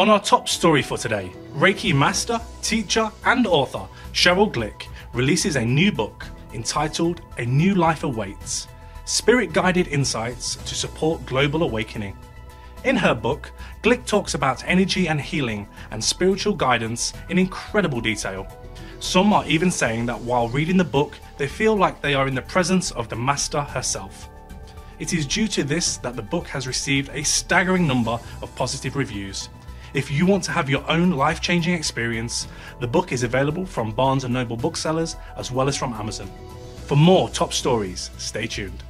On our top story for today, Reiki master, teacher, and author Sheryl Glick releases a new book entitled A New Life Awaits Spirit Guided Insights to Support Global Awakening. In her book, Glick talks about energy and healing and spiritual guidance in incredible detail. Some are even saying that while reading the book, they feel like they are in the presence of the Master herself. It is due to this that the book has received a staggering number of positive reviews. If you want to have your own life changing experience, the book is available from Barnes & Noble booksellers as well as from Amazon. For more top stories, stay tuned.